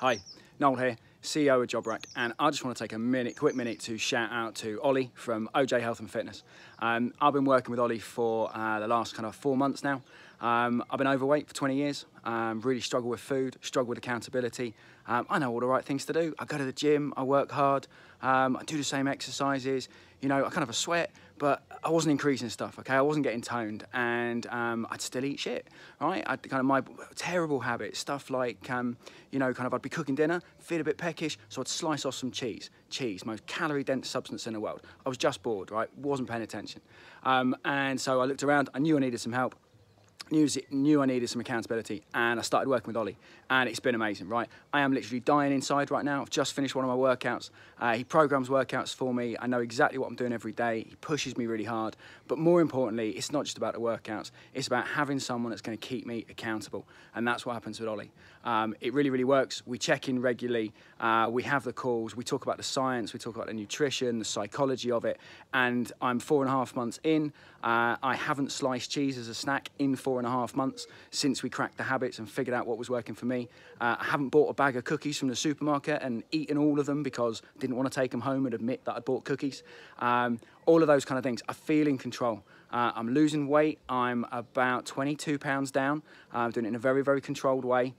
Hi, Noel here, CEO of JobRack, and I just want to take a minute, quick minute to shout out to Ollie from OJay Health and Fitness. Um, I've been working with Ollie for uh, the last kind of four months now. Um, I've been overweight for 20 years, um, really struggle with food, struggle with accountability. Um, I know all the right things to do. I go to the gym, I work hard, um, I do the same exercises, you know, I kind of a sweat, but I wasn't increasing stuff, okay? I wasn't getting toned and um, I'd still eat shit, right? I'd kind of my terrible habits, stuff like, um, you know, kind of I'd be cooking dinner, feel a bit peckish, so I'd slice off some cheese. Cheese, most calorie dense substance in the world. I was just bored, right? Wasn't paying attention. And so I looked around, I knew I needed some help knew, knew I needed some accountability and I started working with Ollie and it's been amazing, right? I am literally dying inside right now. I've just finished one of my workouts. Uh, he programs workouts for me. I know exactly what I'm doing every day. He pushes me really hard. But more importantly, it's not just about the workouts. It's about having someone that's going to keep me accountable. And that's what happens with Ollie. Um, it really, really works. We check in regularly. Uh, we have the calls. We talk about the science. We talk about the nutrition, the psychology of it. And I'm four and a half months in. Uh, I haven't sliced cheese as a snack in four and a half months since we cracked the habits and figured out what was working for me. Uh, I haven't bought a bag of cookies from the supermarket and eaten all of them because I didn't want to take them home and admit that I'd bought cookies. Um, all of those kind of things. I feel in control. Uh, I'm losing weight. I'm about 22 pounds down. I'm doing it in a very, very controlled way.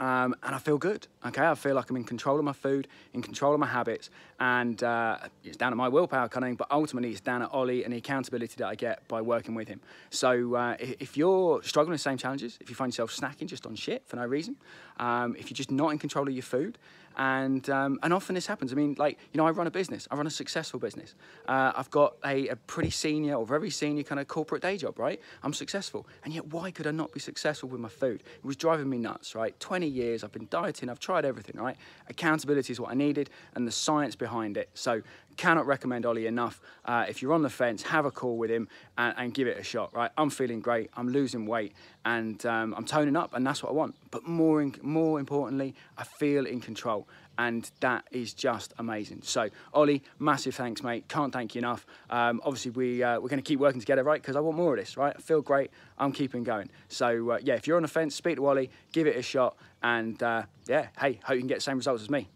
Um, and I feel good. Okay, I feel like I'm in control of my food, in control of my habits, and uh, it's down to my willpower cunning. But ultimately, it's down at Ollie and the accountability that I get by working with him. So uh, if you're struggling with the same challenges, if you find yourself snacking just on shit for no reason, um, if you're just not in control of your food, and um, and often this happens. I mean, like you know, I run a business. I run a successful business. Uh, I've got a, a, pretty senior or very senior kind of corporate day job, right? I'm successful, and yet why could I not be successful with my food? It was driving me nuts, right? 20 years, I've been dieting, I've tried everything, right? Accountability is what I needed, and the science behind it. So cannot recommend Ollie enough. Uh, if you're on the fence, have a call with him and, and, give it a shot, right? I'm feeling great, I'm losing weight, and um, I'm toning up, and that's what I want. But more, in, more importantly, I feel in control, and that is just amazing. So, Ollie, massive thanks, mate. Can't thank you enough. Um, obviously, we, uh, we're going to keep working together, right? Because I want more of this, right? I feel great, I'm keeping going. So, uh, yeah, if you're on the fence, speak to Ollie, give it a shot, and uh, yeah, hey, hope you can get the same results as me.